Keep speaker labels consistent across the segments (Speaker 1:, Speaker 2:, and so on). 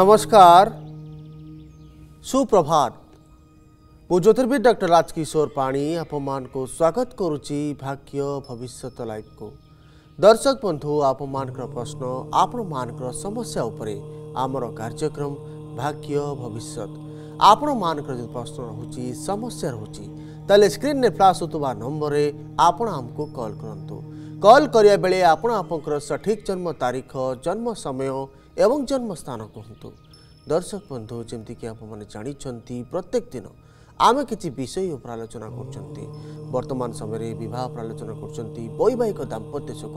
Speaker 1: नमस्कार सुप्रभात ମୁଁ ଜ୍ୟୋତିର୍ବିଦ ଡକ୍ଟର ରାଜକିଶୋର ପାଣି ଆପଣମାନଙ୍କୁ ସ୍ୱାଗତ କରୁଛି ଭାଗ୍ୟ ଭବିଷ୍ୟତ ଲାଇଭ୍କୁ ଦର୍ଶକ ବନ୍ଧୁ ଆପଣମାନଙ୍କର ପ୍ରଶ୍ନ ଆପଣମାନଙ୍କର ସମସ୍ୟା ଉପରେ ଆମର କାର୍ଯ୍ୟକ୍ରମ ଭାଗ୍ୟ ଭବିଷ୍ୟତ ଆପଣମାନଙ୍କର ଯଦି ପ୍ରଶ୍ନ ରହୁଛି ସମସ୍ୟା ରହୁଛି ତାହେଲେ ସ୍କ୍ରିନ୍ରେ ଫ୍ଲାସ୍ ହେଉଥିବା ନମ୍ବରରେ ଆପଣ ଆମକୁ କଲ୍ କରନ୍ତୁ କଲ୍ କରିବା ବେଳେ ଆପଣ ଆପଣଙ୍କର ସଠିକ୍ ଜନ୍ମ ତାରିଖ ଜନ୍ମ ସମୟ এবং জন্মস্থানক কওতু দর্শক বন্ধু জেমতি কি আপ মনে জানিছন্তি প্রত্যেক দিন আমি কিটি বিষয় উপর আলোচনা করছন্তি বর্তমান সময়ে বিবাহ আলোচনা করছন্তি বৈবাহিক দাম্পত্য সুযোগ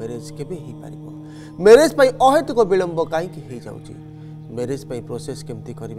Speaker 1: ম্যারেজ কেবে হেই পারিব ম্যারেজ পাই অহিতক বিলম্ব কাইকি হেই যাওচি ম্যারেজ পাই প্রসেস কেমতে করিব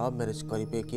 Speaker 1: লাভ ম্যারেজ করিবে কি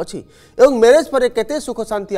Speaker 1: অচি এবং ম্যারেজ পরে কেতে সুখ শান্তি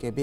Speaker 1: কেবে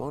Speaker 1: কোন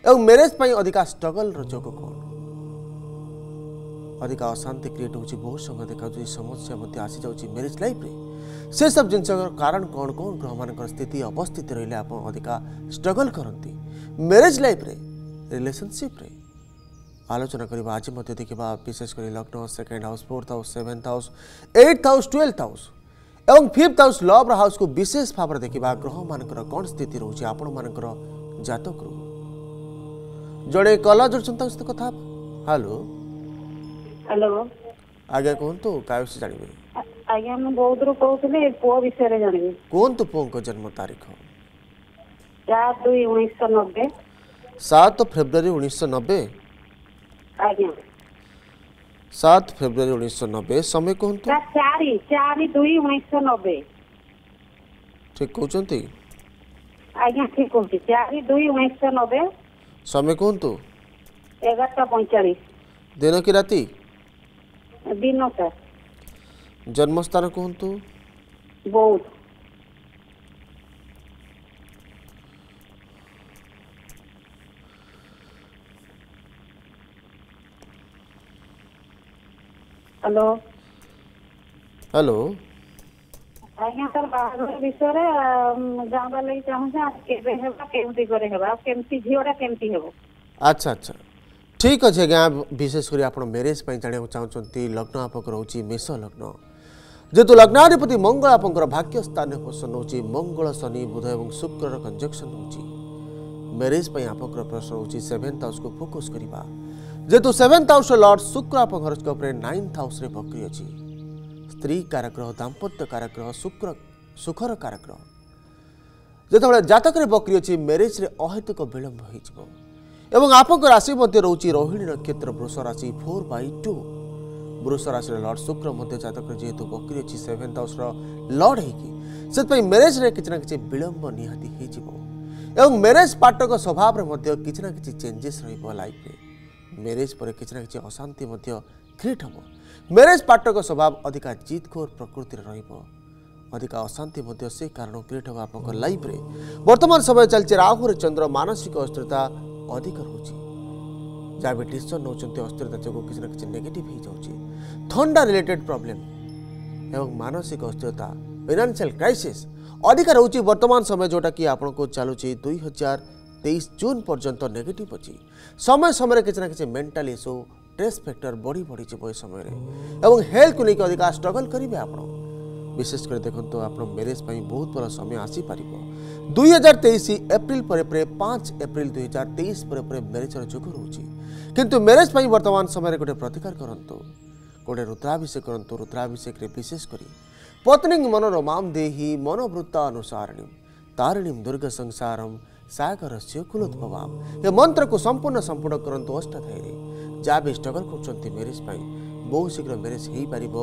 Speaker 1: ເອົາ મેરેજ પઈ અધિક સ્ટ્રગલ ર જોકો કો અધિક અશાંતિ ક્રિએટ હોજે બોસ સંગ દેખા દુઈ સમસ્યા બધી આસી જાઉ ચી મેરેજ લાઈફ રે સે સબ જંસગર કારણ કોણ કોણ ગ્રહમાન કો સ્થિતિ અવસ્થિત રહીલા આપ અધિક સ્ટ્રગલ કરંતિ મેરેજ લાઈફ રે રિલેશનશિપ રે આલોચના કરીબા આજ મધ્ય દેખિબા વિશેષ કરી લગ્ન second house fourth house seventh house 8થ house 12થ house and fifth house lover house કો વિશેષ ફાબર દેખિબા ગ્રહમાન કો કણ સ્થિતિ રોજે આપણ માન કો જાતક રો ଜଣେ କଲ ଜୁଡ଼ୁଛନ୍ତି ତାଙ୍କ ସହିତ କଥା ହେବା ହ୍ୟାଲୋ
Speaker 2: ହ୍ୟାଲୋ
Speaker 1: ଆଜ୍ଞା କୁହନ୍ତୁ କାହା ବିଷୟରେ ଜାଣିବେ
Speaker 2: ଆଜ୍ଞା ମୁଁ ବୌଦ୍ଧରୁ କହୁଥିଲି ପୁଅ ବିଷୟରେ ଜାଣିବି
Speaker 1: କୁହନ୍ତୁ ପୁଅଙ୍କ ଜନ୍ମ ତାରିଖ
Speaker 2: ଚାର ଦୁଇ ଉଣେଇଶହ ନବେ
Speaker 1: ସାତ ଫେବୃଆରୀ ଉଣେଇଶହ ନବେ
Speaker 2: ଆଜ୍ଞା
Speaker 1: ସାତ ଫେବୃଆରୀ ଉଣେଇଶହ ନବେ ସମୟ କୁହନ୍ତୁ
Speaker 2: ଚାରି ଚାରି ଦୁଇ ଉଣେଇଶହ ନବେ
Speaker 1: ଠିକ କହୁଛନ୍ତି
Speaker 2: ଆଜ୍ଞା ଠିକ କହୁଛି ଚାରି ଦୁଇ ଉଣେଇଶହ ନବେ समय कहतु एगारटा पैंचाश दिन कि राति दिन
Speaker 1: सर जन्मस्थान कहतु बौद्ध हेलो हेलो अच्छा अच्छा ठीक अच्छे आज्ञा विशेषकर मेरेज जाना चाहते लग्न आप मेष लग्न जेहतु लग्नाधिपति मंगल आप भाग्य स्थान प्रश्न हो मंगल शनि बुध और शुक्र कंजक्शन हो मेरेज आप प्रश्न होभेन्थ हाउस को फोकस करवा जेहतु सेभेन्थ हाउस लर्ड शुक्र आप नाइन्थ हाउस बकरी अच्छी স্ত্রী কারাগ্রহ দাম্পত্য কারাগ্রহ শুক্র সুখর কারাগ্রহ যেতবে জাতকরে বক্রি অছি ম্যারেজরে অহেতুক বিলম্ব হয়েযিব এবং আপনার রাশি মধ্যে রয়েছে রোহিণী নক্ষত্র বৃষ রাশি ফোর বাই টু বৃষ রাশির লর্ড শুক্র মধ্যে জাতকরে যেহেতু বক্রি অছি সেভেন্থ হাউসর লর্ড হয়েকি সেপাই ম্যারেজরে কিছু না কিছু বিলম্ব নিহতি হয়েযিব এবং ম্যারেজ পার্টনর স্বভাবের মধ্যে কিছু না কিছু চেঞ্জেস রহব লাইফে ম্যারেজ পরে কিছু না কিছু অশান্তি মধ্যে କ୍ରିଏଟ୍ ହେବ ମ୍ୟାରେଜ୍ ପାର୍ଟନରଙ୍କ ସ୍ୱଭାବ ଅଧିକା ଜିଦ୍ଖୋର ପ୍ରକୃତିରେ ରହିବ ଅଧିକା ଅଶାନ୍ତି ମଧ୍ୟ ସେ କାରଣ କ୍ରିଏଟ୍ ହେବ ଆପଣଙ୍କ ଲାଇଫ୍ରେ ବର୍ତ୍ତମାନ ସମୟ ଚାଲିଛି ରାହୁରେ ଚନ୍ଦ୍ର ମାନସିକ ଅସ୍ଥିରତା ଅଧିକ ରହୁଛି ଯାହା ବି ଡିସିସନ୍ ନେଉଛନ୍ତି ଅସ୍ଥିରତା ଯୋଗୁଁ କିଛି ନା କିଛି ନେଗେଟିଭ୍ ହୋଇଯାଉଛି ଥଣ୍ଡା ରିଲେଟେଡ୍ ପ୍ରୋବ୍ଲେମ୍ ଏବଂ ମାନସିକ ଅସ୍ଥିରତା ଫିନାନ୍ସିଆଲ୍ କ୍ରାଇସିସ୍ ଅଧିକ ରହୁଛି ବର୍ତ୍ତମାନ ସମୟ ଯେଉଁଟାକି ଆପଣଙ୍କୁ ଚାଲୁଛି ଦୁଇ ହଜାର ତେଇଶ ଜୁନ୍ ପର୍ଯ୍ୟନ୍ତ ନେଗେଟିଭ୍ ଅଛି ସମୟ ସମୟରେ କିଛି ନା କିଛି ମେଣ୍ଟାଲି ଏସବୁ ଟ୍ରେସ୍ ଫ୍ୟାକ୍ଟର ବଢ଼ି ବଢ଼ିଯିବ ଏ ସମୟରେ ଏବଂ ହେଲ୍ଥକୁ ନେଇକି ଅଧିକା ଷ୍ଟ୍ରଗଲ୍ କରିବେ ଆପଣ ବିଶେଷ କରି ଦେଖନ୍ତୁ ଆପଣ ମ୍ୟାରେଜ୍ ପାଇଁ ବହୁତ ବଡ଼ ସମୟ ଆସିପାରିବ ଦୁଇ ହଜାର ତେଇଶ ଏପ୍ରିଲ ପରେ ପରେ ପାଞ୍ଚ ଏପ୍ରିଲ ଦୁଇ ହଜାର ତେଇଶ ପରେ ପରେ ମ୍ୟାରେଜ୍ର ଯୋଗ ରହୁଛି କିନ୍ତୁ ମ୍ୟାରେଜ୍ ପାଇଁ ବର୍ତ୍ତମାନ ସମୟରେ ଗୋଟେ ପ୍ରତିକାର କରନ୍ତୁ ଗୋଟେ ରୁଦ୍ରାଭିଷେକ କରନ୍ତୁ ରୁଦ୍ରାଭିଷେକରେ ବିଶେଷ କରି ପତ୍ନୀ ମନୋରମାମ ଦେହି ମନୋବୃତ୍ତା ଅନୁସାରଣୀ ତାରିଣୀ ଦୁର୍ଗ ସଂସାରମ୍ ସାଗରସ୍ୟ କୁଲୋଦ୍ଭବାମ୍ ଏ ମନ୍ତ୍ରକୁ ସମ୍ପୂର୍ଣ୍ଣ ସମ୍ପୂର୍ଣ୍ଣ କରନ୍ତୁ ଅଷ୍ଟାଧ୍ୟାୟୀରେ ଯାହା ବି ଷ୍ଟ୍ରଗଲ୍ କରୁଛନ୍ତି ମ୍ୟାରେଜ୍ ପାଇଁ ବହୁତ ଶୀଘ୍ର ମ୍ୟାରେଜ୍ ହୋଇପାରିବ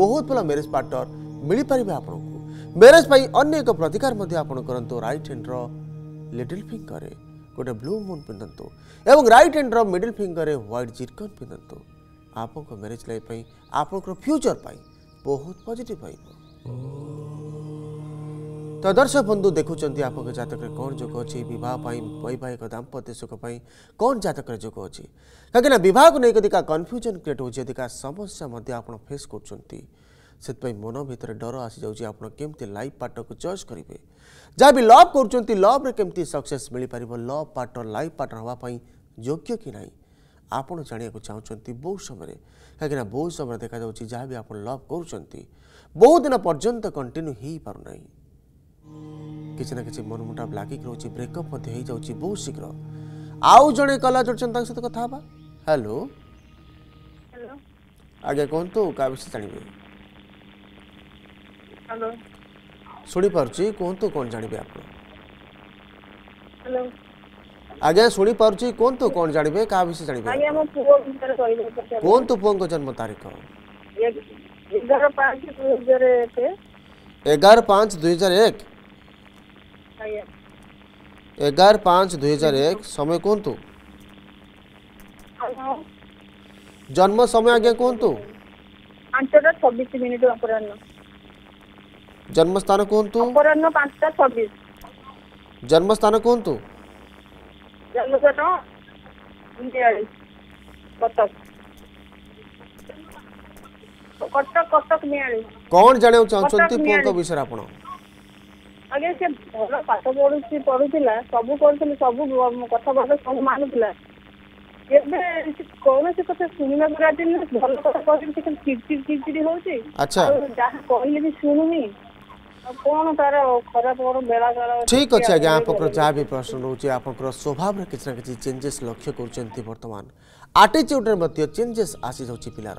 Speaker 1: ବହୁତ ଭଲ ମ୍ୟାରେଜ୍ ପାର୍ଟନର୍ ମିଳିପାରିବେ ଆପଣଙ୍କୁ ମ୍ୟାରେଜ୍ ପାଇଁ ଅନ୍ୟ ଏକ ପ୍ରତିକାର ମଧ୍ୟ ଆପଣ କରନ୍ତୁ ରାଇଟ୍ ହ୍ୟାଣ୍ଡର ଲିଟିଲ୍ ଫିଙ୍ଗର୍ରେ ଗୋଟେ ବ୍ଲୁ ମୁନ୍ ପିନ୍ଧନ୍ତୁ ଏବଂ ରାଇଟ୍ ହ୍ୟାଣ୍ଡର ମିଡିଲ୍ ଫିଙ୍ଗର୍ରେ ହ୍ୱାଇଟ୍ ଜିର୍କନ୍ ପିନ୍ଧନ୍ତୁ ଆପଣଙ୍କ ମ୍ୟାରେଜ୍ ଲାଇଫ୍ ପାଇଁ ଆପଣଙ୍କର ଫ୍ୟୁଚର୍ ପାଇଁ ବହୁତ ପଜିଟିଭ୍ ରହିବ ତ ଦର୍ଶକ ବନ୍ଧୁ ଦେଖୁଛନ୍ତି ଆପଣଙ୍କ ଜାତକରେ କ'ଣ ଯୋଗ ଅଛି ବିବାହ ପାଇଁ ବୈବାହିକ ଦାମ୍ପତ୍ୟ ସୁଖ ପାଇଁ କ'ଣ ଜାତକରେ ଯୋଗ ଅଛି କାହିଁକିନା ବିବାହକୁ ନେଇକି ଅଧିକା କନଫ୍ୟୁଜନ୍ କ୍ରିଏଟ୍ ହେଉଛି ଅଧିକା ସମସ୍ୟା ମଧ୍ୟ ଆପଣ ଫେସ୍ କରୁଛନ୍ତି ସେଥିପାଇଁ ମନ ଭିତରେ ଡର ଆସିଯାଉଛି ଆପଣ କେମିତି ଲାଇଫ୍ ପାର୍ଟନରକୁ ଚଏସ୍ କରିବେ ଯାହା ବି ଲଭ୍ କରୁଛନ୍ତି ଲଭ୍ରେ କେମିତି ସକ୍ସେସ୍ ମିଳିପାରିବ ଲଭ୍ ପାର୍ଟନର ଲାଇଫ୍ ପାର୍ଟନର ହେବା ପାଇଁ ଯୋଗ୍ୟ କି ନାହିଁ ଆପଣ ଜାଣିବାକୁ ଚାହୁଁଛନ୍ତି ବହୁ ସମୟରେ କାହିଁକିନା ବହୁ ସମୟରେ ଦେଖାଯାଉଛି ଯାହା ବି ଆପଣ ଲଭ୍ କରୁଛନ୍ତି ବହୁ ଦିନ ପର୍ଯ୍ୟନ୍ତ କଣ୍ଟିନ୍ୟୁ ହୋଇପାରୁନାହିଁ କିଛି ନା କିଛି ମନମୁଟାପ ଲାଗିକି ରହୁଛି ବ୍ରେକଅପ୍ ମଧ୍ୟ ହେଇଯାଉଛି ବହୁତ ଶୀଘ୍ର ଆଉ ଜଣେ କଲା ଯୋଡ଼ିଛନ୍ତି ତାଙ୍କ ସହିତ କଥା ହେବା ହ୍ୟାଲୋ ଆଜ୍ଞା କୁହନ୍ତୁ କାହା ବିଷୟ ଜାଣିବେ ଶୁଣିପାରୁଛି କୁହନ୍ତୁ କ'ଣ ଜାଣିବେ ଆପଣ ଆଜ୍ଞା ଶୁଣିପାରୁଛି କୁହନ୍ତୁ କ'ଣ ଜାଣିବେ କାହା ବିଷୟ ଜାଣିବେ କୁହନ୍ତୁ ପୁଅଙ୍କ ଜନ୍ମ ତାରିଖ
Speaker 2: ଏଗାର ପାଞ୍ଚ ଦୁଇ ହଜାର ଏକ
Speaker 1: এগার পাঁচ দুই হাজার এক
Speaker 2: সময়
Speaker 1: কুহতু জন্ম সময় আজ্ঞা
Speaker 2: কুহতু পাঁচটা চব্বিশ মিনিট
Speaker 1: অপরাহ্ন জন্মস্থান
Speaker 2: কুহতু অপরাহ্ন পাঁচটা
Speaker 1: চব্বিশ জন্মস্থান
Speaker 2: কুহতু জন্মস্থান কটক কটক কটক নিয়াড়ি
Speaker 1: কোন জানিବାକୁ ଚାହୁଁଛନ୍ତି ପୁଅଙ୍କ ବିଷୟରେ ଆପଣ
Speaker 2: ଆଜ୍ଞା ସେ ଭଲ ପାଠ ପଢ଼ୁଛି ପଢ଼ୁଥିଲା ସବୁ କରୁଥିଲେ ସବୁ କଥାବାର୍ତ୍ତା ସବୁ ମାନୁଥିଲା ଏବେ କୌଣସି କଥା ଶୁଣିବାକୁ ରାଜି ନୁହେଁ ଭଲ କଥା କହିଲେ ସେ ଚିଡ଼ଚିଡ଼ ଚିଡ଼ଚିଡ଼ ହେଉଛି ଆଉ ଯାହା କହିଲେ ବି ଶୁଣୁନି
Speaker 1: ঠিক অছে আজ্ঞা আপনার যা বি প্রশ্ন রয়েছে আপনার স্বভাবের কিছু না কিছু চেঞ্জেস লক্ষ্য করছেন বর্তমান আটিচ্যুডে ମଧ୍ୟ ଚେଞ୍ଜେସ୍ ଆସିଯାଉଛି ପିଲାର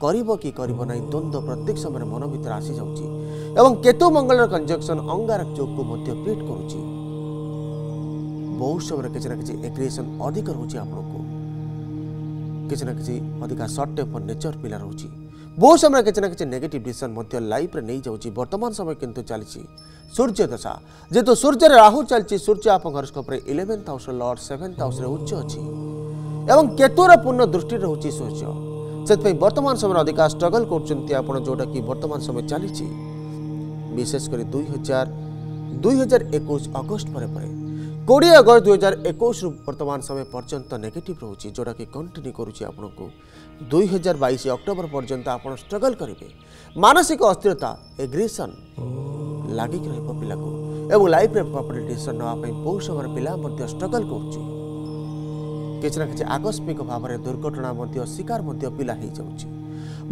Speaker 1: କରିବ କି କରିବ ନାହିଁ ଦ୍ୱନ୍ଦ୍ୱ ପ୍ରତ୍ୟେକ ସମୟରେ ମନ ଭିତରେ ଆସିଯାଉଛି ଏବଂ କେତୁ ମଙ୍ଗଳର କଞ୍ଜକ୍ସନ୍ ଅଙ୍ଗାରକ ଯୋଗକୁ ମଧ୍ୟ ଫିଟ୍ କରୁଛି ବହୁତ ସମୟରେ କିଛି ନା କିଛି ଏଗ୍ରେସନ୍ ଅଧିକ ରହୁଛି ଆପଣଙ୍କୁ କିଛି ନା କିଛି ଅଧିକା ସର୍ଟ ଟେମ୍ପର ନେଚର୍ ପିଲା ରହୁଛି ବହୁତ ସମୟରେ କିଛି ନା କିଛି ନେଗେଟିଭ ଡିସିସନ୍ ମଧ୍ୟ ଲାଇଫ୍ରେ ନେଇଯାଉଛି ବର୍ତ୍ତମାନ ସମୟ କିନ୍ତୁ ଚାଲିଛି ସୂର୍ଯ୍ୟ ଦଶା ଯେହେତୁ ସୂର୍ଯ୍ୟରେ ରାହୁ ଚାଲିଛି ସୂର୍ଯ୍ୟ ଆପଣଙ୍କ ହରସ୍କୋପ୍ରେ ଇଲେଭେନ୍ଥ ହାଉସ୍ର ଲର୍ଡ଼ ସେଭେନ୍ଥ ହାଉସ୍ରେ ଉଚ୍ଚ ଅଛି ଏବଂ କେତୁର ପୂର୍ଣ୍ଣ ଦୃଷ୍ଟି ରହୁଛି ସୂର୍ଯ୍ୟ ᱥэтમે বৰ্তমান সময়ৰ অধিকা ষ্ট্ৰাগল কৰচନ୍ତି আপোন জোঁটা কি বৰ্তমান সময় চলিছে বিশেষকৰি 2000 2021 আগষ্ট পৰে পৰে কোৰিয়া আগৰ 2021 ৰ পৰা বৰ্তমান সময় পৰ্যন্ত নেগেটিভ ৰহুচি জোঁটা কি কন্টিনিউ কৰুচি আপোনক 2022 অক্টোবৰ পৰ্যন্ত আপোন ষ্ট্ৰাগল কৰিব মানসিক অস্থিৰতা এগ্ৰেচন লাডিক ৰহিব লাগি লকু এবো লাইফ ৰ প্ৰপৰ্টিটেশন আপে বহুত সময়ৰ পিলাৰ মাজত ষ্ট্ৰাগল কৰুচি କିଛି ନା କିଛି ଆକସ୍ମିକ ଭାବରେ ଦୁର୍ଘଟଣା ମଧ୍ୟ ଶିକାର ମଧ୍ୟ ପିଲା ହୋଇଯାଉଛି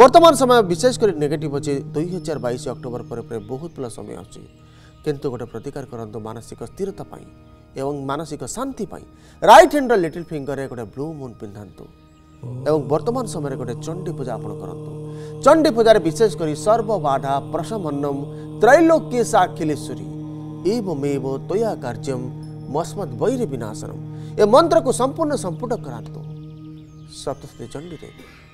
Speaker 1: ବର୍ତ୍ତମାନ ସମୟ ବିଶେଷ କରି ନେଗେଟିଭ୍ ଅଛି ଦୁଇ ହଜାର ବାଇଶ ଅକ୍ଟୋବର ପରେ ପରେ ବହୁତ ଭଲ ସମୟ ଅଛି କିନ୍ତୁ ଗୋଟେ ପ୍ରତିକାର କରନ୍ତୁ ମାନସିକ ସ୍ଥିରତା ପାଇଁ ଏବଂ ମାନସିକ ଶାନ୍ତି ପାଇଁ ରାଇଟ୍ ହ୍ୟାଣ୍ଡର ଲିଟିଲ୍ ଫିଙ୍ଗରରେ ଗୋଟେ ବ୍ଲୁ ମୁନ୍ ପିନ୍ଧାନ୍ତୁ ଏବଂ ବର୍ତ୍ତମାନ ସମୟରେ ଗୋଟେ ଚଣ୍ଡୀ ପୂଜା ଆପଣ କରନ୍ତୁ ଚଣ୍ଡୀ ପୂଜାରେ ବିଶେଷ କରି ସର୍ବବାଧା ପ୍ରଶମନ୍ନମ୍ ତ୍ରୈଲୋକ୍ୟ ସାକ୍ଷିଲେଶ୍ୱରୀ ଏବ ମେବ ତୋୟା କାର୍ଯ୍ୟମ୍ ମସ୍ମଦ୍ ବୈରେ ବିନାଶନମ୍ ए मंत्र को संपूर्ण संपुट करा दो चंडी रे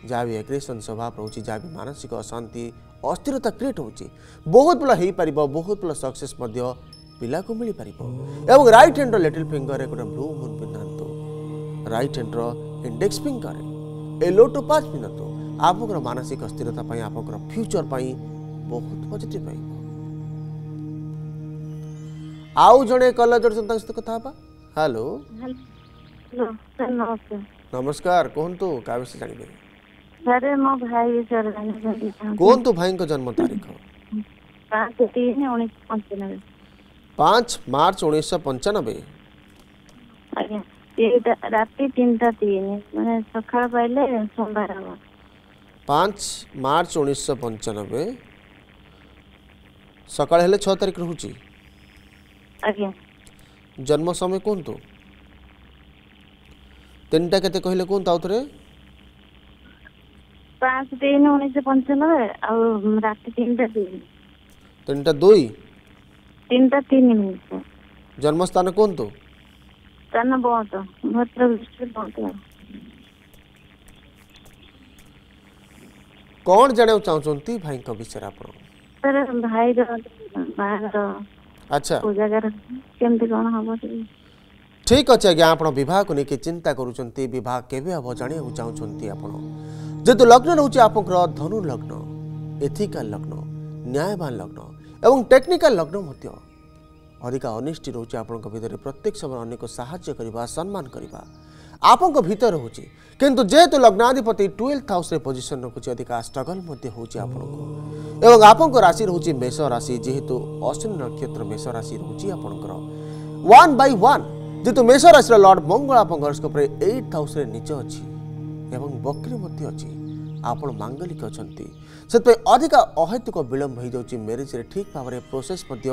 Speaker 1: जहाँ भी एग्रेसन स्वभाव रोचे जहाँ भी मानसिक अशांति अस्थिरता क्रिएट होची बहुत बड़ा हो पार बहुत बड़ा सक्सेस पिला को मिल पार एवं रईट हैंड रिटिल फिंगर गोटे blue moon पिंधातु right hand index finger yellow to पांच पिंधतु आपंकर मानसिक अस्थिरता आपंकर फ्यूचर बहुत पजिट रही आउ जड़े कल
Speaker 3: जो सहित कथा
Speaker 1: हेलो नमस्कार कौन तो का
Speaker 3: विषय जानिबे अरे मो भाई सर
Speaker 1: कौन तो भाई को
Speaker 3: जन्म तारीख 5 3
Speaker 1: 1995 5 मार्च 1995
Speaker 3: ଆଜ୍ଞା ରାତି ତିନିଟା ତିନି ମାନେ ସକାଳ ପାଇଲେ ସୋମବାର ହବ
Speaker 1: ପାଞ୍ଚ ମାର୍ଚ୍ଚ ଉଣେଇଶହ ପଞ୍ଚାନବେ ସକାଳ ହେଲେ ଛଅ ତାରିଖ ରହୁଛି
Speaker 3: ଆଜ୍ଞା
Speaker 1: জন্ম সময় কুহতু তিনটা কেতে কহিলে কুহতু
Speaker 3: আউথরে পাঁচ তিন উনিশশো পঞ্চানব্বই আর রাতে তিনটা
Speaker 1: তিন তিনটা
Speaker 3: দুই তিনটা তিন
Speaker 1: জন্মস্থান কুহতু
Speaker 3: স্থান বহত ভদ্রক ডিস্ট্রিক্ট বহত
Speaker 1: କଣ ଜାଣିବାକୁ ଚାହୁଁଛନ୍ତି ଭାଇଙ୍କ ବିଷୟରେ ଆପଣ
Speaker 3: ସାର୍ ଭାଇର ବାହାଘର আচ্ছা পূজা কেমতি কোন হবো
Speaker 1: ঠিক আছে আজ্ঞা আপনার বিবাহ নিয়ে চিন্তা করছেন বিবাহ কেবে হব জাঁয়া চাহুন আপনার যেহেতু লগ্ন রয়েছে আপনার ধনু লগ্ন এথিকাল লগ্ন ন্যায়বান লগ্ন এবং টেকনিকাল লগ্ন মধ্য ଅଧିକା ଅନିଷ୍ଟି ରହୁଛି ଆପଣଙ୍କ ଭିତରେ ପ୍ରତ୍ୟେକ ସମୟରେ ଅନେକ ସାହାଯ୍ୟ କରିବା ସମ୍ମାନ କରିବା আপনক ভিতর হউচি কিন্তু জেতু লগ্নாதிপতি 12 হাউস রে পজিশন রকুচি অধিকা স্ট্রাগল মধ্যে হউচি আপনক এবন আপনক রাশি রহুচি মেষ রাশি জেহতু অসিন ক্ষেত্র মেষ রাশি রহুচি আপনকৰ 1 বাই 1 জেতু মেষ রাশিৰ লৰ্ড মঙ্গলা পঙ্গৰসকৰ 8 হাউস ৰ নিচ হচি এবন বক্ৰৰ মধ্যে হচি আপল মাঙ্গলিক অছন্তি সেতবাই অধিকা অহেতুক বিলম্ব হৈ যাওচি ম্যারেজ ৰ ঠিক পাৱৰে প্ৰচেছৰ মধ্যে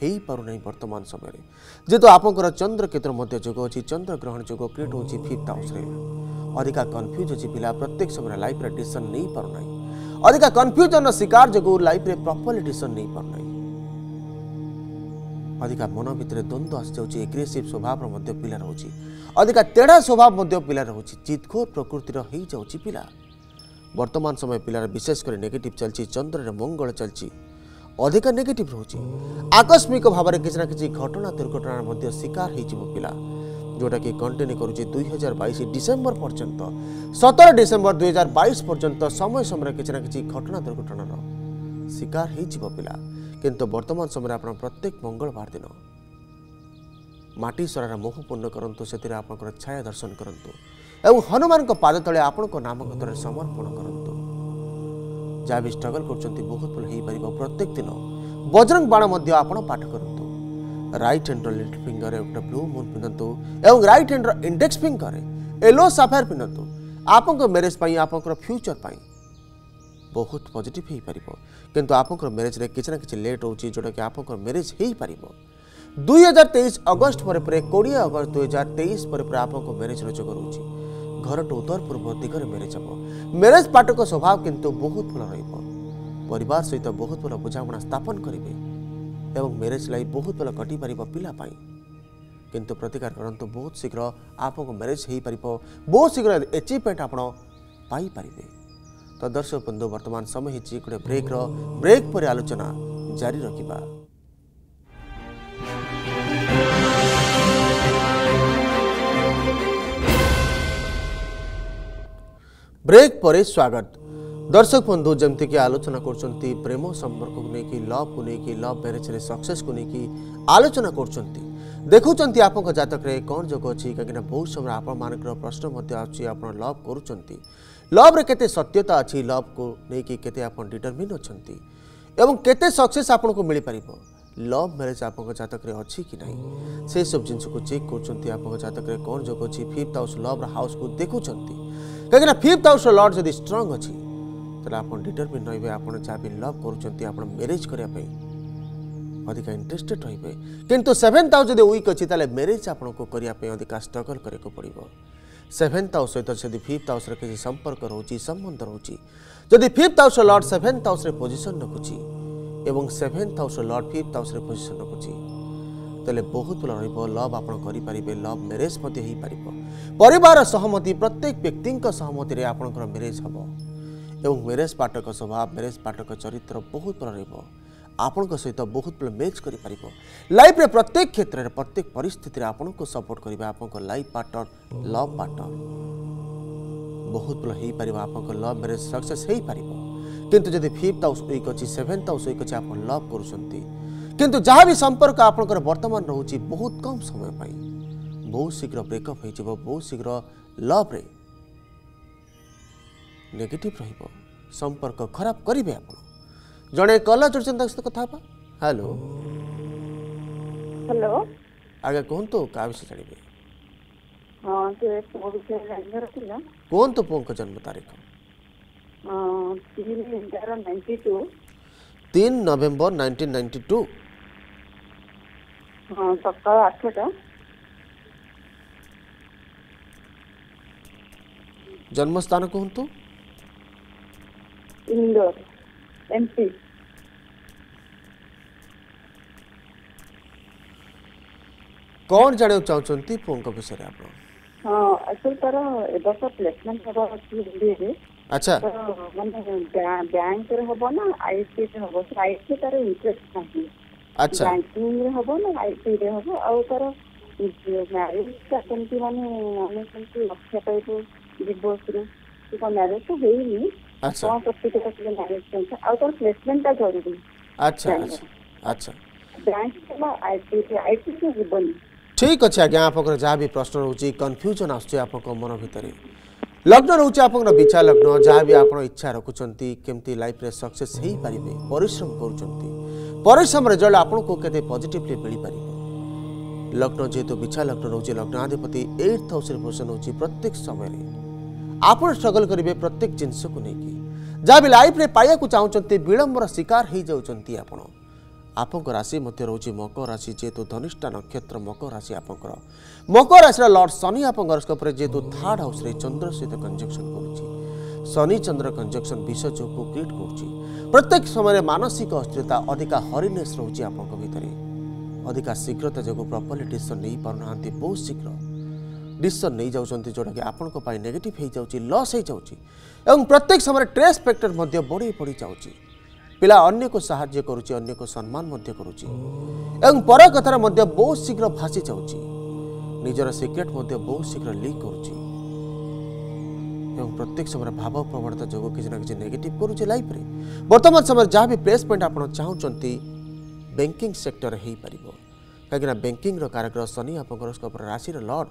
Speaker 1: ହୋଇପାରୁନାହିଁ ବର୍ତ୍ତମାନ ସମୟରେ ଯେହେତୁ ଆପଣଙ୍କର ଚନ୍ଦ୍ର କେନ୍ଦ୍ର ଯୋଗ ଅଛି ଚନ୍ଦ୍ରଗ୍ରହଣ ଯୋଗ କ୍ରିଏଟ୍ ହେଉଛି ଫିଫ୍ଥ ହାଉସ୍ରେ ଅଧିକା କନଫ୍ୟୁଜ୍ ଅଛି ପିଲା ପ୍ରତ୍ୟେକ ସମୟରେ ଲାଇଫ୍ରେ ଡିସିସନ୍ ନେଇପାରୁନାହିଁ ଅଧିକା କନଫ୍ୟୁଜନ୍ର ଶିକାର ଯୋଗୁଁ ଲାଇଫ୍ରେ ପ୍ରପର୍ଲି ଡିସିସନ୍ ନେଇପାରୁନାହିଁ ଅଧିକା ମନ ଭିତରେ ଦ୍ୱନ୍ଦ୍ୱ ଆସିଯାଉଛି ଏଗ୍ରେସିଭ୍ ସ୍ୱଭାବର ମଧ୍ୟ ପିଲା ରହୁଛି ଅଧିକା ତେଢ଼ା ସ୍ୱଭାବ ମଧ୍ୟ ପିଲା ରହୁଛି ଜିତଖୋର ପ୍ରକୃତିର ହୋଇଯାଉଛି ପିଲା ବର୍ତ୍ତମାନ ସମୟ ପିଲାର ବିଶେଷ କରି ନେଗେଟିଭ୍ ଚାଲିଛି ଚନ୍ଦ୍ରରେ ମଙ୍ଗଳ ଚାଲିଛି ଅଧିକ ନେଗେଟିଭ୍ ରହୁଛି ଆକସ୍ମିକ ଭାବରେ କିଛି ନା କିଛି ଘଟଣା ଦୁର୍ଘଟଣାର ମଧ୍ୟ ଶିକାର ହେଇଯିବ ପିଲା ଯେଉଁଟାକି କଣ୍ଟିନ୍ୟୁ କରୁଛି ଦୁଇ ହଜାର ବାଇଶ ଡିସେମ୍ବର ପର୍ଯ୍ୟନ୍ତ ସତର ଡିସେମ୍ବର ଦୁଇ ହଜାର ବାଇଶ ପର୍ଯ୍ୟନ୍ତ ସମୟ ସମୟରେ କିଛି ନା କିଛି ଘଟଣା ଦୁର୍ଘଟଣାର ଶିକାର ହେଇଯିବ ପିଲା କିନ୍ତୁ ବର୍ତ୍ତମାନ ସମୟରେ ଆପଣ ପ୍ରତ୍ୟେକ ମଙ୍ଗଳବାର ଦିନ ମାଟି ସରାର ମୋହ ପୂର୍ଣ୍ଣ କରନ୍ତୁ ସେଥିରେ ଆପଣଙ୍କର ଛାୟା ଦର୍ଶନ କରନ୍ତୁ ଏବଂ ହନୁମାନଙ୍କ ପାଦ ତଳେ ଆପଣଙ୍କ ନାମଗତରେ ସମର୍ପଣ କରନ୍ତୁ जहाँ भी स्ट्रगल कर बहुत भल हो पार प्रत्येक दिन बजरंग बाण पाठ करूँ रईट हेंड्र लिफ्ट फिंगर गोटे ब्लू मुन पिंधतु रईट हेंड्र इंडेक्स फिंगर येलो साफायर पिंधतु आप मेरेज फ्यूचर पर बहुत पजिट हो पार कि मेरेज कि लेट हो जोटा कि आप मेरेज हो पार दुई हजार तेईस अगस्ट पर कोड़े अगस्त दुई हजार तेईस पर आप मेरेजर जो रोचे ଘରଠୁ ଉତ୍ତର ପୂର୍ବ ଦିଗରେ ମ୍ୟାରେଜ୍ ହେବ ମ୍ୟାରେଜ୍ ପାର୍ଟଙ୍କ ସ୍ୱଭାବ କିନ୍ତୁ ବହୁତ ଭଲ ରହିବ ପରିବାର ସହିତ ବହୁତ ଭଲ ବୁଝାମଣା ସ୍ଥାପନ କରିବେ ଏବଂ ମ୍ୟାରେଜ୍ ଲାଇଫ୍ ବହୁତ ଭଲ କଟିପାରିବ ପିଲା ପାଇଁ କିନ୍ତୁ ପ୍ରତିକାର କରନ୍ତୁ ବହୁତ ଶୀଘ୍ର ଆପଣଙ୍କ ମ୍ୟାରେଜ୍ ହୋଇପାରିବ ବହୁତ ଶୀଘ୍ର ଏଚିଭମେଣ୍ଟ ଆପଣ ପାଇପାରିବେ ତ ଦର୍ଶକ ବନ୍ଧୁ ବର୍ତ୍ତମାନ ସମୟ ହେଇଛି ଗୋଟେ ବ୍ରେକ୍ର ବ୍ରେକ୍ ପରେ ଆଲୋଚନା ଜାରି ରଖିବା ब्रेक पर स्वागत दर्शक बंधु जमीक आलोचना करेम संपर्क को लेकिन लव को लेकिन लव म्यारेजे सक्सेस को लेकिन आलोचना कर देखुं आप जतक कौन जोग अच्छी कहीं बहुत समय आपण प्रश्न आप लव कर लव्रे के सत्यता अच्छी लव को लेकिन के अच्छा केत आपको मिल पार लव म्यारेज आप जतक में अच्छी कि ना से सब जिनको चेक कर जतक कौन जोग अच्छी फिफ्थ हाउस लव्र हाउस को देखुंट କାହିଁକିନା ଫିଫ୍ଥ ହାଉସ୍ର ଲର୍ଡ଼ ଯଦି ଷ୍ଟ୍ରଙ୍ଗ ଅଛି ତାହେଲେ ଆପଣ ଡିଟରମିନ୍ ରହିବେ ଆପଣ ଯାହା ବି ଲଭ୍ କରୁଛନ୍ତି ଆପଣ ମ୍ୟାରେଜ୍ କରିବା ପାଇଁ ଅଧିକା ଇଣ୍ଟରେଷ୍ଟେଡ୍ ରହିବେ କିନ୍ତୁ ସେଭେନ୍ଥ ହାଉସ୍ ଯଦି ୱିକ୍ ଅଛି ତାହେଲେ ମ୍ୟାରେଜ୍ ଆପଣଙ୍କୁ କରିବା ପାଇଁ ଅଧିକା ଷ୍ଟ୍ରଗଲ୍ କରିବାକୁ ପଡ଼ିବ ସେଭେନ୍ଥ ହାଉସ୍ ସହିତ ଯଦି ଫିଫ୍ଥ ହାଉସ୍ର କିଛି ସମ୍ପର୍କ ରହୁଛି ସମ୍ବନ୍ଧ ରହୁଛି ଯଦି ଫିଫ୍ଥ ହାଉସ୍ର ଲର୍ଡ଼ ସେଭେନ୍ଥ ହାଉସ୍ରେ ପୋଜିସନ୍ ରଖୁଛି ଏବଂ ସେଭେନ୍ଥ ହାଉସ୍ର ଲର୍ଡ଼ ଫିଫ୍ଥ ହାଉସ୍ରେ ପୋଜିସନ୍ ରଖୁଛି ତାହେଲେ ବହୁତ ଭଲ ରହିବ ଲଭ୍ ଆପଣ କରିପାରିବେ ଲଭ୍ ମ୍ୟାରେଜ୍ ମଧ୍ୟ ହୋଇପାରିବ सहमति प्रत्येक व्यक्तिको सहमतिले मेरेज म्यारेज एवं मेरेज पाठक स्वभाव मेरेज पाठक चरित्र बहुत भएर सहित बहुत भन्ने म्यारेज गरिपत्र परिस्थितिले सपोर्ट गरेर बहुत भए म्यारेज सक्सेस फिफ्थिक जहाँ भी संपर्क सम्पर्क आपतमा रहेछ बहुत कम समय पा ବହୁତ ଶୀଘ୍ର ବ୍ରେକଅପ୍ ହୋଇଯିବ ବହୁତ ଶୀଘ୍ର ଲଭ୍ରେ ନେଗେଟିଭ୍ ରହିବ ସମ୍ପର୍କ ଖରାପ କରିବେ ଆପଣ ଜଣେ କଲର୍ ଜୋଡ଼ିଛନ୍ତି ତାଙ୍କ ସହିତ କଥା ହେବା ହ୍ୟାଲୋ
Speaker 3: ହ୍ୟାଲୋ
Speaker 1: ଆଜ୍ଞା କୁହନ୍ତୁ କାହା ବିଷୟ ଜାଣିବେ କୁହନ୍ତୁ ପୁଅଙ୍କ ଜନ୍ମ ତାରିଖ
Speaker 3: ତିନି
Speaker 1: ନଭେମ୍ବର ନାଇନଟିନ୍ ନାଇଣ୍ଟି ଟୁ
Speaker 3: ସକାଳ ଆଠଟା
Speaker 1: জন্মস্থান কুহতু
Speaker 3: ইন্দোর এমপি
Speaker 1: কোন জানিব চাহুচন্তি পুঙ্ক বিষয়ে আপন
Speaker 3: হ্যাঁ আসলে তার এবর্ষ প্লেসমেন্ট হব আছে এমবিএ আচ্ছা
Speaker 1: মানে
Speaker 3: ব্যাংক রে হব না আইসি রে হব আইসি তার ইন্টারেস্ট নাই আচ্ছা
Speaker 1: ব্যাংকিং
Speaker 3: রে হব না আইসি রে হব আর তার ମ୍ୟାରେଜ୍ ଟା କେମିତି ମାନେ ଆମେ କେମିତି ରକ୍ଷା ପାଇବୁ बिग
Speaker 2: बॉस में उनका मैरिज तो
Speaker 1: हुई
Speaker 2: नहीं अच्छा वहाँ पति के साथ मैरिज किया और
Speaker 1: तो प्लेसमेंट था
Speaker 2: जरूरी अच्छा अच्छा ବ୍ରାଞ୍ଚ ଥିଲା ଆଇଟି ଆଇଟି ଯିବନି
Speaker 1: ଠିକ୍ ଅଛି ଆଜ୍ଞା ଆପଣଙ୍କର ଯାହା ବି ପ୍ରଶ୍ନ ରହୁଛି କନଫ୍ୟୁଜନ୍ ଆସୁଛି ଆପଣଙ୍କ ମନ ଭିତରେ ଲଗ୍ନ ରହୁଛି ଆପଣଙ୍କର ବିଛା ଲଗ୍ନ ଯାହା ବି ଆପଣ ଇଚ୍ଛା ରଖୁଛନ୍ତି କେମିତି ଲାଇଫ୍ରେ ସକ୍ସେସ୍ ହେଇପାରିବେ ପରିଶ୍ରମ କରୁଛନ୍ତି ପରିଶ୍ରମ ରେଜଲ୍ଟ ଆପଣଙ୍କୁ କେତେ ପଜିଟିଭଲି ମିଳିପାରିବ ଲଗ୍ନ ଯେହେତୁ ବିଛା ଲଗ୍ନ ରହୁଛି ଲଗ୍ନାଧିପତି ଏଇଟ୍ ହାଉସ୍ରେ ପୋଜିସନ୍ ହେଉଛି ପ୍ରତ୍ୟେକ ସମୟରେ ଆପଣ ଷ୍ଟ୍ରଗଲ୍ କରିବେ ପ୍ରତ୍ୟେକ ଜିନିଷକୁ ନେଇକି ଯାହା ବି ଲାଇଫ୍ରେ ପାଇବାକୁ ଚାହୁଁଛନ୍ତି ବିଳମ୍ବର ଶିକାର ହୋଇଯାଉଛନ୍ତି ଆପଣ ଆପଣଙ୍କ ରାଶି ମଧ୍ୟ ରହୁଛି ମକର ରାଶି ଯେହେତୁ ଧନିଷ୍ଠା ନକ୍ଷତ୍ର ମକର ରାଶି ଆପଣଙ୍କର ମକର ରାଶିର ଲର୍ଡ଼ ଶନି ଆପଣଙ୍କ ହରସ୍କୋପରେ ଯେହେତୁ ଥାର୍ଡ଼ ହାଉସ୍ରେ ଚନ୍ଦ୍ର ସହିତ କଞ୍ଜକ୍ସନ୍ କରୁଛି ଶନି ଚନ୍ଦ୍ର କଞ୍ଜକ୍ସନ୍ ବିଷ ଯୋଗକୁ କ୍ରିଏଟ୍ କରୁଛି ପ୍ରତ୍ୟେକ ସମୟରେ ମାନସିକ ଅସ୍ଥିରତା ଅଧିକା ହରିନେସ୍ ରହୁଛି ଆପଣଙ୍କ ଭିତରେ ଅଧିକା ଶୀଘ୍ରତା ଯୋଗୁଁ ପ୍ରପର୍ ଡିସିସନ୍ ନେଇପାରୁନାହାନ୍ତି ବହୁତ ଶୀଘ୍ର ডিসিশন ନେଇଯାଉଛନ୍ତି ଯେଉଁଟାକି ଆପଣଙ୍କ ପାଇଁ ନେଗେଟିଭ୍ ହୋଇଯାଉଛି ଲସ୍ ହୋଇଯାଉଛି ଏବଂ ପ୍ରତ୍ୟେକ ସମୟରେ ଟ୍ରେସ୍ ଫ୍ୟାକ୍ଟର ମଧ୍ୟ ବଢ଼େଇ ବଢ଼ି ଯାଉଛି ପିଲା ଅନ୍ୟକୁ ସାହାଯ୍ୟ କରୁଛି ଅନ୍ୟକୁ ସମ୍ମାନ ମଧ୍ୟ କରୁଛି ଏବଂ ପର କଥାରେ ମଧ୍ୟ ବହୁତ ଶୀଘ୍ର ଭାସି ଯାଉଛି ନିଜର ସିକ୍ରେଟ୍ ମଧ୍ୟ ବହୁତ ଶୀଘ୍ର ଲିକ୍ କରୁଛି এবং প্রত্যেক সময় ভাব প্রবণতা যোগ কিছু না কিছু নেগেটিভ করুছে লাইফরে বর্তমান সময় যা বি প্লেসমেন্ট আপনার চাহুমান ব্যাঙ্কিং সেক্টর হয়ে পার কিনা ব্যাঙ্কিংর কারগ্রহ শনি আপনার রাশির লর্ড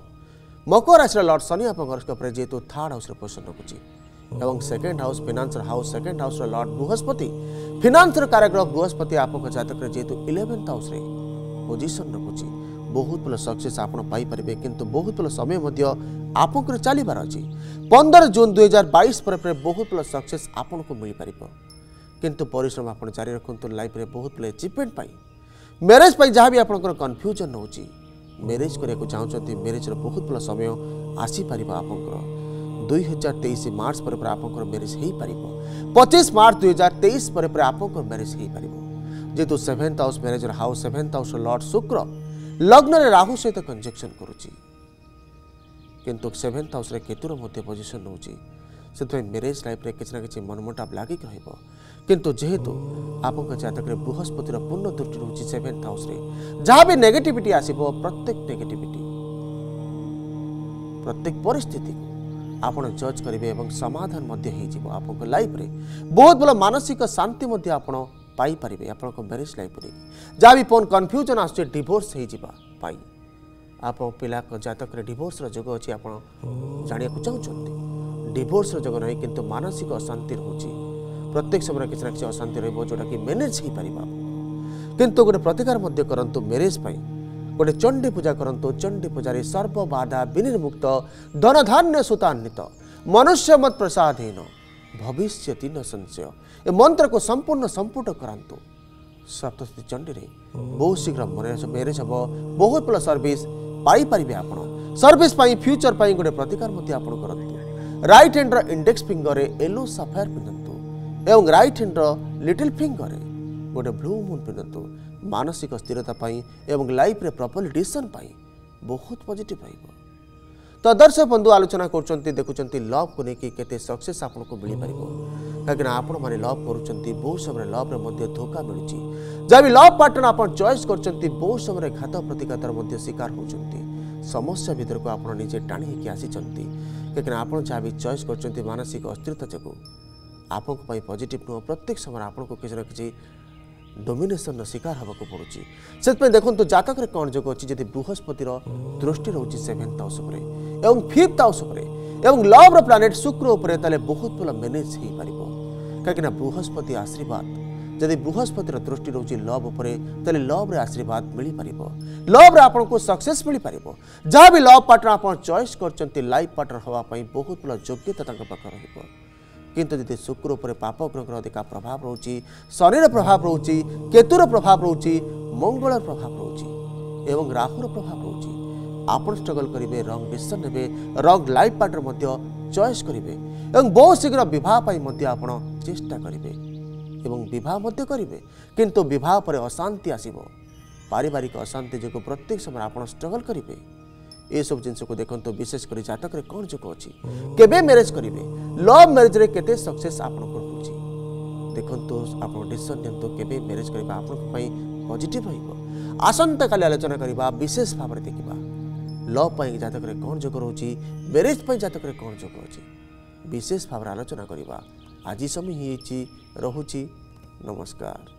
Speaker 1: मकर राशि लर्ड शनि आप हरस्कोप जेहेतु थार्ड हाउस पोजिशन रखुच्छी এবং সেকেন্ড হাউস ফিনান্সর হাউস সেকেন্ড হাউসর লর্ড বৃহস্পতি ফিনান্সর কারগ্রহ বৃহস্পতি আপনার জাতকরে যেহেতু ইলেভেন্থ হাউসরে পোজিশন রখুছি ବହୁତ ଭଲ ସକ୍ସେସ୍ ଆପଣ ପାଇପାରିବେ କିନ୍ତୁ ବହୁତ ଭଲ ସମୟ ମଧ୍ୟ ଆପଣଙ୍କର ଚାଲିବାର ଅଛି ପନ୍ଦର ଜୁନ୍ ଦୁଇହଜାର ବାଇଶ ପରେ ପରେ ବହୁତ ଭଲ ସକ୍ସେସ୍ ଆପଣଙ୍କୁ ମିଳିପାରିବ କିନ୍ତୁ ପରିଶ୍ରମ ଆପଣ ଜାରି ରଖନ୍ତୁ ଲାଇଫ୍ରେ ବହୁତ ଭଲ ଏଚିଭମେଣ୍ଟ ପାଇଁ ମ୍ୟାରେଜ୍ ପାଇଁ ଯାହା ବି ଆପଣଙ୍କର କନଫ୍ୟୁଜନ୍ ରହୁଛି मेरेज कराया चाहूँ मेरेजर बहुत बड़ा समय आसीपर आपंकर दुई हजार तेईस मार्च पर आपंकर मेरेज हो पार पचिश मार्च दुई हजार तेईस पर आपंकर मेरेज हो पार जेहेतु सेभेन्थ हाउस मेरेजर हाउस सेभेन्थ हाउस लर्ड शुक्र लग्न राहु सहित कंजेक्शन करुच्च किंतु सेभेन्थ हाउस केतुर पोजिशन नौ ସେଥିପାଇଁ ମ୍ୟାରେଜ୍ ଲାଇଫ୍ରେ କିଛି ନା କିଛି ମନମୁଟାପ ଲାଗିକି ରହିବ କିନ୍ତୁ ଯେହେତୁ ଆପଣଙ୍କ ଜାତକରେ ବୃହସ୍ପତିର ପୂର୍ଣ୍ଣ ଦୃଷ୍ଟି ରହୁଛି ସେଭେନ୍ଥ ହାଉସ୍ରେ ଯାହା ବି ନେଗେଟିଭିଟି ଆସିବ ପ୍ରତ୍ୟେକ ନେଗେଟିଭିଟି ପ୍ରତ୍ୟେକ ପରିସ୍ଥିତିକୁ ଆପଣ ଜଜ୍ କରିବେ ଏବଂ ସମାଧାନ ମଧ୍ୟ ହୋଇଯିବ ଆପଣଙ୍କ ଲାଇଫ୍ରେ ବହୁତ ଭଲ ମାନସିକ ଶାନ୍ତି ମଧ୍ୟ ଆପଣ ପାଇପାରିବେ ଆପଣଙ୍କ ମ୍ୟାରେଜ୍ ଲାଇଫ୍ ନେଇକି ଯାହା ବି ଫୋନ୍ କନଫ୍ୟୁଜନ୍ ଆସୁଛି ଡିଭୋର୍ସ ହେଇଯିବା ପାଇଁ ଆପଣ ପିଲାଙ୍କ ଜାତକରେ ଡିଭୋର୍ସର ଯୋଗ ଅଛି ଆପଣ ଜାଣିବାକୁ ଚାହୁଁଛନ୍ତି डिभोर्स र जो नै कि मनसिक अशान्ति र प्रत्येक समय कि अशान्ति र मेनेज म्यारेज हुन्छ किन गए प्रतिकार म्यारेज पाए चंडी पूजा चंडी पूजा सर्वबा धनधान्य सुन्वित मनुष्यमत प्रसादी भविष्य मंत्र को संपूर्ण सम्पुट गरा सप्तशती चण्डी बहुत शीघ्र म्यारेज हे बहुत सर्भिस पापे सर्भिस फ्यूचर पनि गएर प्रतिकार रईट हेंडर इंडेक्स फिंगर में येलो सफायर पिंधतु एवं रईट हेंडर लिटिल फिंगर गोटे ब्लू मुन पिंधतु मानसिक स्थिरतापी एवं लाइफ रे प्रपर डिशन बहुत पजिट रहा तो दर्शक बंधु आलोचना कर देखुं लव को लेकिन केक्से मिल पार कहीं आपण मैंने लव करुं बहुत समय लव्रे धोखा मिलूँ जहाँ भी लव पार्टनर आप चयस कर बहुत समय घात प्रतिघात शिकार होती समस्या भितर को आपड़ निजे टाणी आसी କାହିଁକିନା ଆପଣ ଯାହା ବି ଚଏସ୍ କରିଛନ୍ତି ମାନସିକ ଅସ୍ଥିରତା ଯୋଗୁଁ ଆପଣଙ୍କ ପାଇଁ ପଜିଟିଭ୍ ନୁହଁ ପ୍ରତ୍ୟେକ ସମୟରେ ଆପଣଙ୍କୁ କିଛି ନା କିଛି ଡୋମିନେସନ୍ର ଶିକାର ହେବାକୁ ପଡ଼ୁଛି ସେଥିପାଇଁ ଦେଖନ୍ତୁ ଜାତକରେ କ'ଣ ଯୋଗ ଅଛି ଯଦି ବୃହସ୍ପତିର ଦୃଷ୍ଟି ରହୁଛି ସେଭେନ୍ଥ ହାଉସ୍ ଉପରେ ଏବଂ ଫିଫ୍ଥ ହାଉସ୍ ଉପରେ ଏବଂ ଲଭ୍ର ପ୍ଲାନେଟ୍ ଶୁକ୍ର ଉପରେ ତାହେଲେ ବହୁତ ଭଲ ମ୍ୟାନେଜ୍ ହୋଇପାରିବ କାହିଁକିନା ବୃହସ୍ପତି ଆଶୀର୍ବାଦ ଯଦି ବୃହସ୍ପତିର ଦୃଷ୍ଟି ରହୁଛି ଲଭ୍ ଉପରେ ତାହେଲେ ଲଭ୍ରେ ଆଶୀର୍ବାଦ ମିଳିପାରିବ ଲଭ୍ରେ ଆପଣଙ୍କୁ ସକ୍ସେସ୍ ମିଳିପାରିବ ଯାହା ବି ଲଭ୍ ପାର୍ଟନର୍ ଆପଣ ଚଏସ୍ କରିଛନ୍ତି ଲାଇଫ୍ ପାର୍ଟନର୍ ହେବା ପାଇଁ ବହୁତ ଭଲ ଯୋଗ୍ୟତା ତାଙ୍କ ପାଖରେ ରହିବ କିନ୍ତୁ ଯଦି ଶୁକ୍ର ଉପରେ ପାପ ଗ୍ରହର ଅଧିକା ପ୍ରଭାବ ରହୁଛି ଶନିର ପ୍ରଭାବ ରହୁଛି କେତୁର ପ୍ରଭାବ ରହୁଛି ମଙ୍ଗଳର ପ୍ରଭାବ ରହୁଛି ଏବଂ ରାହୁର ପ୍ରଭାବ ରହୁଛି ଆପଣ ଷ୍ଟ୍ରଗଲ୍ କରିବେ ରଙ୍ଗ ଡିସିସନ୍ ନେବେ ରଙ୍ଗ ଲାଇଫ୍ ପାର୍ଟନର୍ ମଧ୍ୟ ଚଏସ୍ କରିବେ ଏବଂ ବହୁ ଶୀଘ୍ର ବିବାହ ପାଇଁ ମଧ୍ୟ ଆପଣ ଚେଷ୍ଟା କରିବେ ଏବଂ ବିବାହ ମଧ୍ୟ କରିବେ କିନ୍ତୁ ବିବାହ ପରେ ଅଶାନ୍ତି ଆସିବ ପାରିବାରିକ ଅଶାନ୍ତି ଯୋଗୁଁ ପ୍ରତ୍ୟେକ ସମୟରେ ଆପଣ ଷ୍ଟ୍ରଗଲ୍ କରିବେ ଏସବୁ ଜିନିଷକୁ ଦେଖନ୍ତୁ ବିଶେଷ କରି ଜାତକରେ କ'ଣ ଯୋଗ ଅଛି କେବେ ମ୍ୟାରେଜ୍ କରିବେ ଲଭ୍ ମ୍ୟାରେଜ୍ରେ କେତେ ସକ୍ସେସ୍ ଆପଣଙ୍କର ହେଉଛି ଦେଖନ୍ତୁ ଆପଣ ଡିସିସନ୍ ନିଅନ୍ତୁ କେବେ ମ୍ୟାରେଜ୍ କରିବା ଆପଣଙ୍କ ପାଇଁ ପଜିଟିଭ୍ ରହିବ ଆସନ୍ତାକାଲି ଆଲୋଚନା କରିବା ବିଶେଷ ଭାବରେ ଦେଖିବା ଲଭ୍ ପାଇଁ ଜାତକରେ କ'ଣ ଯୋଗ ରହୁଛି ମ୍ୟାରେଜ୍ ପାଇଁ ଜାତକରେ କ'ଣ ଯୋଗ ଅଛି ବିଶେଷ ଭାବରେ ଆଲୋଚନା କରିବା ଆଜି ସମୟ ହେଇଛି ରହୁଛି ନମସ୍କାର